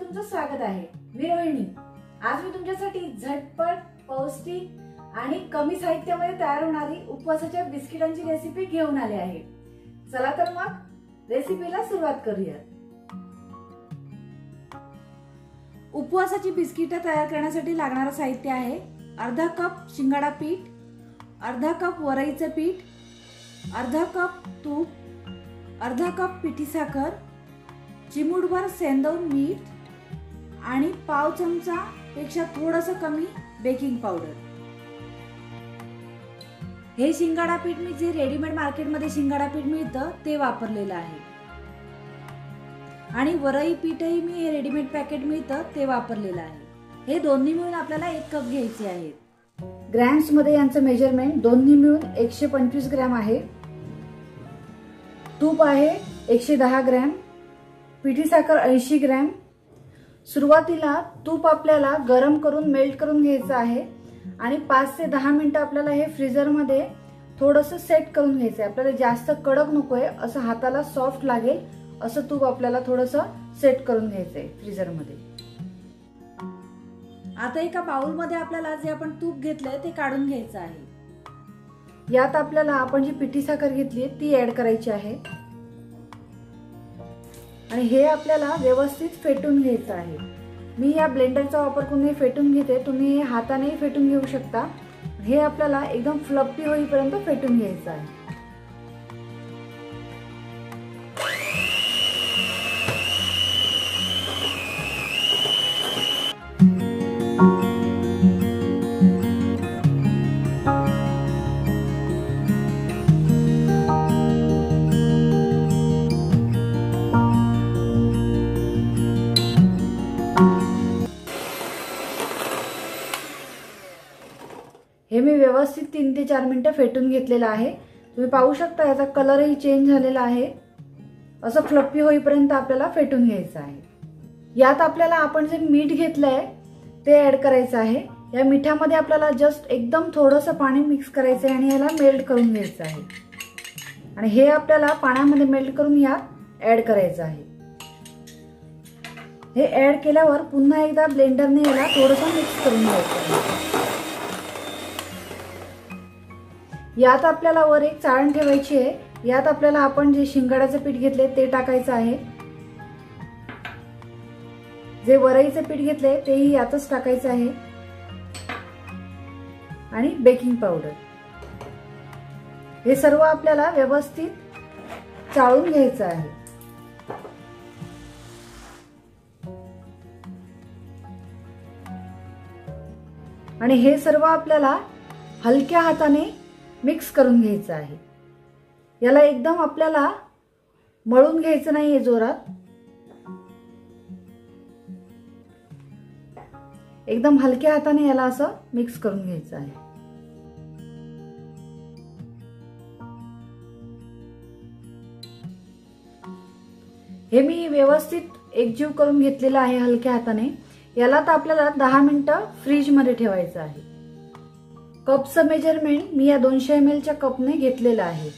तुमचं स्वागत आहे. मी रोहिणी. आज मी तुमच्यासाठी झटपट पौष्टिक आणि कमी साहित्यामध्ये तयार होणारी उपवासाच्या बिस्किटांची रेसिपी घेऊन आले आहे. चला तर मग रेसिपीला सुरुवात करूया उपवासाची बिस्किटं तयार करण्यासाठी लागणारं साहित्य आहे अर्धा कप शिंगाडा पीठ अर्धा कप वरईचं पीठ अर्धा कप तूप अर्धा कप पिठी साखर चिमूटभर सेंदव मीठ आणि पाव चमचा पेक्षा थोडस कमी बेकिंग पावडर. हे शिंगाडा पीठ मी जे रेडीमेड मार्केटमध्ये शिंगाडा पीठ मिळतं ते वापरलेलं आहे. आणि वरई पीठही मी हे रेडीमेड पॅकेट मिळतं ते वापरलेलं आहे. हे दोन्ही मिळून आपल्याला एक कप घ्यायचे आहेत. ग्रॅम्समध्ये यांचं मेजरमेंट दोन्ही मिळून एकशे पंचवीस ग्रॅम आहे. तूप आहे एकशे दहा ग्रॅम. पिठी साखर ऐंशी ग्रॅम. सुरुवातीला तूप आपल्याला गरम करून मेल्ट करून घ्यायचं आहे. आणि पाच ते दहा मिनिटं आपल्याला हे फ्रीजरमध्ये थोडंसं सेट करून घ्यायचं आहे आपल्याला जास्त कडक नको आहे असं हाताला सॉफ्ट लागेल असं तूप आपल्याला थोडंसं सेट करून घ्यायचं आहे फ्रीजरमध्ये आता एका बाउलमध्ये आपल्याला जे आपण तूप घेतलंय ते काढून घ्यायचं आहे. यात आपल्याला आपण जी पिठी साखर घेतली ती ऍड करायची आहे. आणि हे आपल्याला व्यवस्थित फेटून घ्यायचं आहे. मी या ब्लेंडरचा वापर करून हे फेटून घेते. तुम्ही हातानेही फेटून घेऊ शकता. हे आपल्याला एकदम फ्लप्पी होईपर्यंत फेटून घ्यायचं आहे. हे मी व्यवस्थित तीन ते चार मिनटं फेटून घेतलेलं आहे. तुम्ही पाहू शकता याचा कलरही चेंज झालेला आहे. असं फ्लप्पी होईपर्यंत आपल्याला फेटून घ्यायचं आहे. यात आपल्याला आपण जे मीठ घेतलं आहे ते ॲड करायचं आहे. या मिठामध्ये आपल्याला जस्ट एकदम थोडंसं पाणी मिक्स करायचं आहे आणि याला मेल्ट करून घ्यायचं आहे. आणि हे आपल्याला पाण्यामध्ये मेल्ट करून यात ॲड करायचं आहे. हे ॲड केल्यावर पुन्हा एकदा ब्लेंडरने याला थोडंसं मिक्स करून घ्यायचं आहे. यात आपल्याला वर एक चाळण ठेवायची आहे. यात आपल्याला आपण जे शिंगाड्याचं पीठ घेतले ते टाकायचं आहे. जे वरईचं पीठ घेतले तेही यातच टाकायचं आहे. आणि बेकिंग पावडर हे सर्व आपल्याला व्यवस्थित चाळून घ्यायचं आहे. आणि हे सर्व आपल्याला हलक्या हाताने मिक्स करून घ्यायचं आहे. याला एकदम आपल्याला मळून घ्यायचं नाहीये जोरात. एकदम हलक्या हाताने याला असं मिक्स करून घ्यायचं आहे. हे मी व्यवस्थित एकजीव करून घेतलेलं आहे हलक्या हाताने. याला तर आपल्याला दहा मिनिटं फ्रीजमध्ये ठेवायचं आहे. कपचं मेजरमेंट मी या दोनशे एम एलच्या कपने घेतलेलं आहे.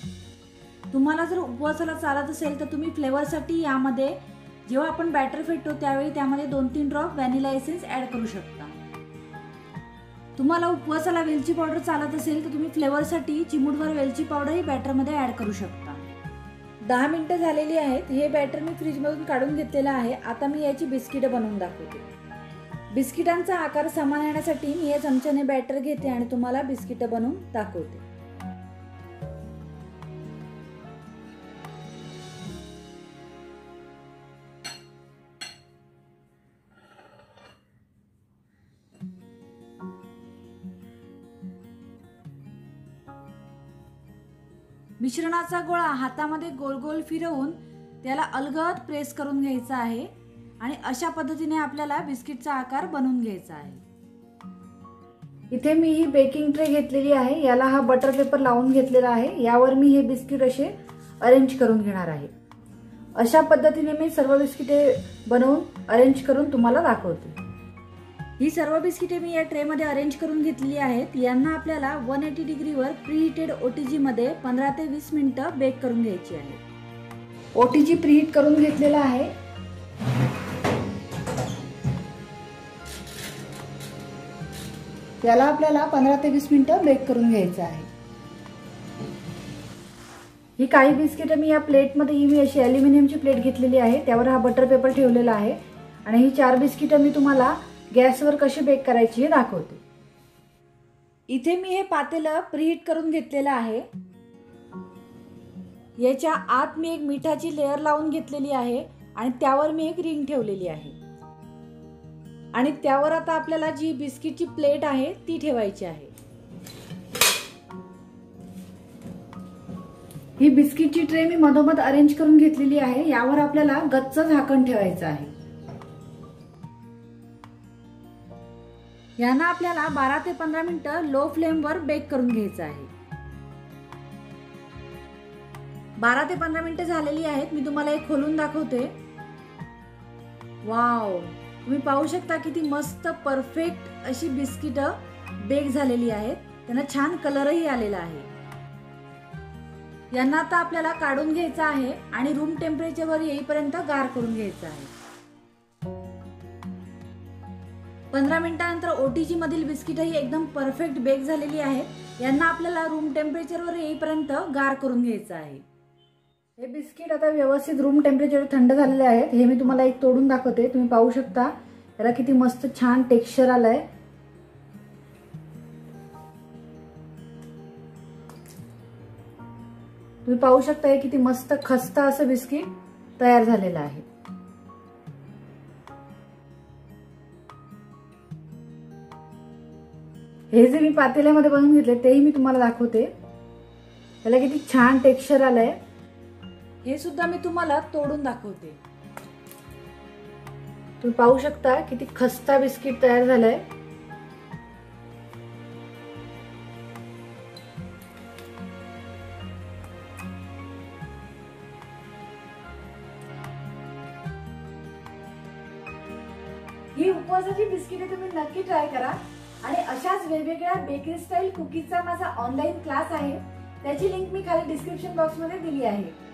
तुम्हाला जर उपवासाला चालत असेल तर तुम्ही फ्लेवरसाठी यामध्ये जेव्हा आपण बॅटर फेटतो त्यावेळी त्यामध्ये दोन तीन ड्रॉप व्हॅनिला एसेन्स ॲड करू शकता. तुम्हाला उपवासाला वेलची पावडर चालत असेल तर तुम्ही फ्लेवरसाठी चिमूटभर वेलची पावडर ही बॅटरमध्ये ॲड करू शकता. दहा मिनटं झालेली आहेत. हे बॅटर मी फ्रीजमधून काढून घेतलेलं आहे. आता मी याची बिस्किटं बनवून दाखवते. बिस्किटांचा आकार समान येण्यासाठी मी या चमच्याने बॅटर घेते आणि तुम्हाला बिस्किटं बनवून दाखवते. मिश्रणाचा गोळा हातामध्ये गोल गोल फिरवून त्याला अलगद प्रेस करून घ्यायचा आहे. आणि अशा पद्धतीने आपल्याला बिस्किटचा आकार बनवून घ्यायचा आहे. इथे मी ही बेकिंग ट्रे घेतलेली आहे. याला हा बटर पेपर लावून घेतलेला आहे. यावर मी हे बिस्किट असे अरेंज करून घेणार आहे. अशा पद्धतीने मी सर्व बिस्किटे बनवून अरेंज करून तुम्हाला दाखवते. ही सर्व बिस्किटे मी या ट्रेमध्ये अरेंज करून घेतलेली आहेत. यांना आपल्याला वन एटी डिग्रीवर प्रीहिटेड ओटीजी मध्ये पंधरा ते वीस मिनिटं बेक करून घ्यायची आहे. ओटीजी प्रीहीट करून घेतलेला आहे. याला आपल्याला पंधरा ते वीस मिनटं बेक करून घ्यायचं आहे. ही काही बिस्किटं मी या प्लेटमध्ये ही मी अशी ॲल्युमिनियमची प्लेट घेतलेली आहे. त्यावर हा बटर पेपर ठेवलेला आहे. आणि ही चार बिस्किटं मी तुम्हाला गॅसवर कशी बेक करायची हे दाखवते. इथे मी हे पातेलं प्रीहीट करून घेतलेलं आहे. याच्या आत मी एक मिठाची लेअर लावून घेतलेली आहे. आणि त्यावर मी एक रिंग ठेवलेली आहे. आणि त्यावर आता आपल्याला जी बिस्किटची प्लेट आहे ती ठेवायची आहे. ही बिस्किटची ट्रे मी मधोमध अरेंज करून घेतलेली आहे. यावर आपल्याला गच्च झाकण ठेवायचं आहे. यांना आपल्याला बारा ते पंधरा मिनिटं लो फ्लेमवर बेक करून घ्यायचं आहे. बारा ते पंधरा मिनिटं झालेली आहेत. मी तुम्हाला एक खोलून दाखवते. वाव तुम्ही पाहू शकता किती मस्त परफेक्ट अशी बिस्किट बेक झालेली आहेत. त्यांना छान कलरही आलेला आहे. यांना आता आपल्याला काढून घ्यायचं आहे आणि रूम टेम्परेचरवर येईपर्यंत गार करून घ्यायचं आहे. पंधरा मिनिटानंतर ओटीजी मधील बिस्किट ही एकदम परफेक्ट बेक झालेली आहेत. यांना आपल्याला रूम टेम्परेचरवर येईपर्यंत गार करून घ्यायचं आहे. हे बिस्किट आता व्यवस्थित रूम टेम्परेचर थंड झालेले आहेत. हे मी तुम्हाला एक तोडून दाखवते. तुम्ही पाहू शकता. याला किती मस्त छान टेक्स्चर आलंय. तुम्ही पाहू शकता हे किती मस्त खस्ता असं बिस्किट तयार झालेलं आहे. हे जे मी पातेल्यामध्ये बनवून घेतले तेही मी तुम्हाला दाखवते. त्याला किती छान टेक्स्चर आलंय. हे सुद्धा मी तुम्हाला तोडून दाखवते. तुम्ही पाहू शकता किती खस्ता बिस्किट तयार झालंय. ही उपवासाची बिस्किटे तुम्ही नक्की ट्राय करा. आणि अशाच वेगवेगळ्या बेकरी स्टाईल कुकीजचा माझा ऑनलाईन क्लास आहे. त्याची लिंक मी खाली डिस्क्रिप्शन बॉक्समध्ये दिली आहे.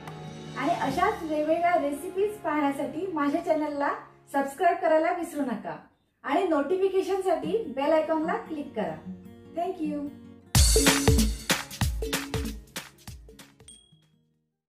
आणि अशाच वेगवेगळ्या रेसिपीज पाहण्यासाठी माझ्या चॅनलला सबस्क्राईब करायला विसरू नका. आणि नोटिफिकेशनसाठी बेल आयकॉनला क्लिक करा. Thank you